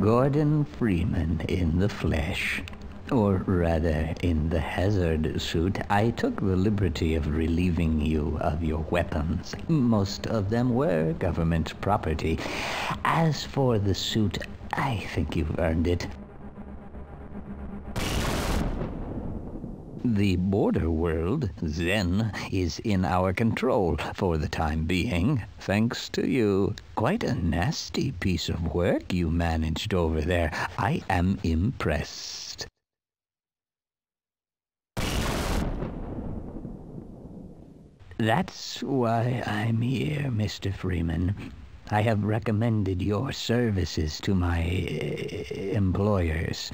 Gordon Freeman in the flesh. Or rather, in the hazard suit, I took the liberty of relieving you of your weapons. Most of them were government property. As for the suit, I think you've earned it. The border world, Xen, is in our control for the time being, thanks to you. Quite a nasty piece of work you managed over there. I am impressed. That's why I'm here, Mr. Freeman. I have recommended your services to my uh, employers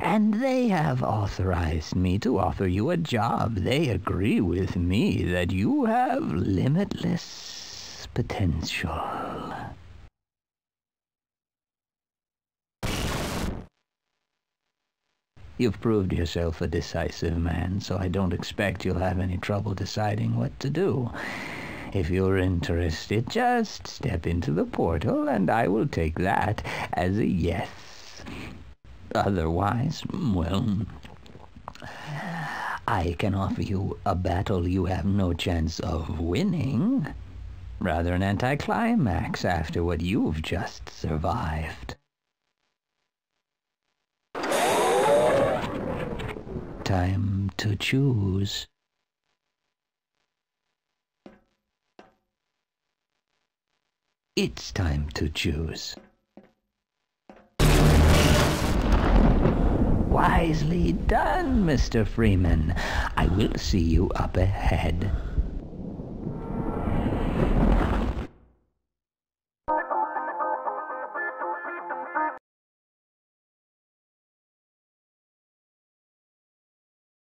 and they have authorized me to offer you a job. They agree with me that you have limitless potential. You've proved yourself a decisive man, so I don't expect you'll have any trouble deciding what to do. If you're interested, just step into the portal, and I will take that as a yes. Otherwise, well, I can offer you a battle you have no chance of winning. Rather an anticlimax after what you've just survived. Time to choose. It's time to choose. Wisely done, Mr. Freeman. I will see you up ahead.